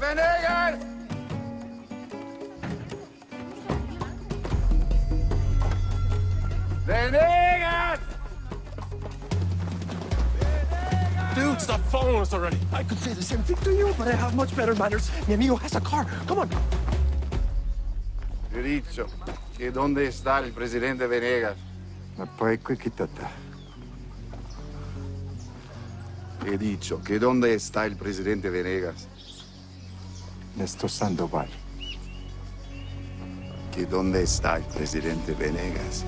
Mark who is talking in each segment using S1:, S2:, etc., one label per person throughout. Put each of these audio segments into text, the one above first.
S1: Van Hagen! Dude, stop following us already.
S2: I could say the same thing to you, but I have much better manners. Mi amigo has a car. Come on.
S3: Derecho. ¿Que dónde está el presidente Venegas?
S4: Ma poi qui chi
S3: He dicho que dónde está el presidente Venegas.
S4: Nesto Sandoval.
S3: Che dónde está il presidente Venegas.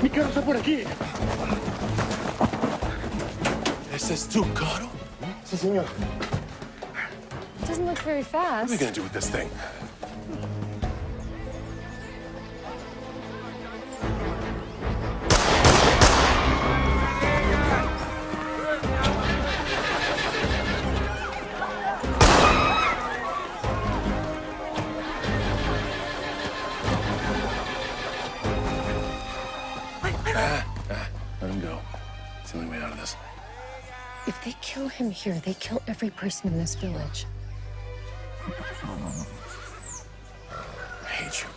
S2: Mi carro está por aquí.
S1: This is too caro.
S2: Sí, señor.
S5: Doesn't look very fast.
S1: What are we gonna do with this thing? Let him go. It's the only way out of this.
S5: If they kill him here, they kill every person in this village.
S1: I hate you.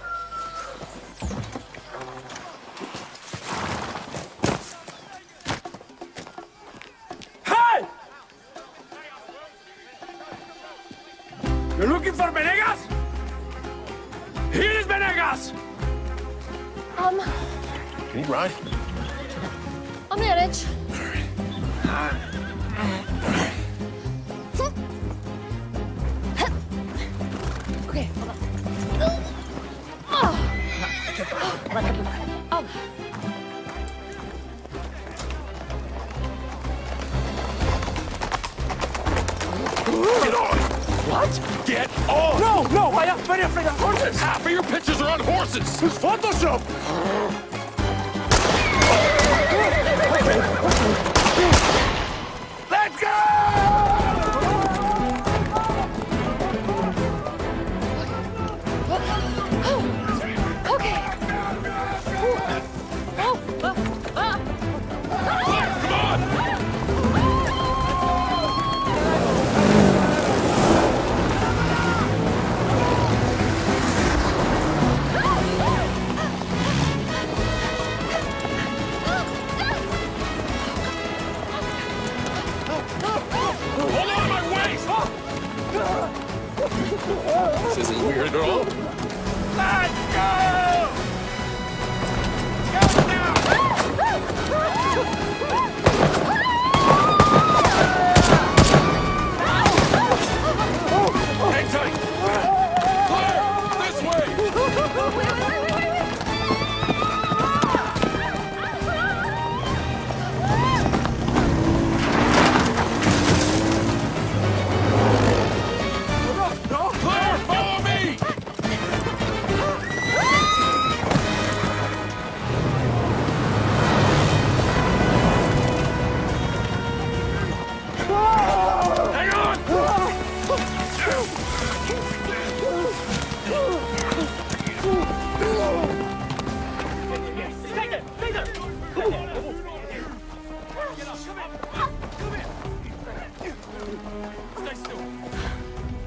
S2: Hey! You're looking for Venegas? Here is Venegas!
S5: Um,
S1: Can you ride?
S5: I'll manage. Okay, hold on. Oh. Oh.
S1: Get on!
S2: What?
S1: Get on!
S2: No, no, I am very afraid of horses.
S1: Half of your pictures are on horses!
S2: It's Photoshop.
S1: Isn't weird at all.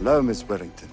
S3: Hello, Miss Wellington.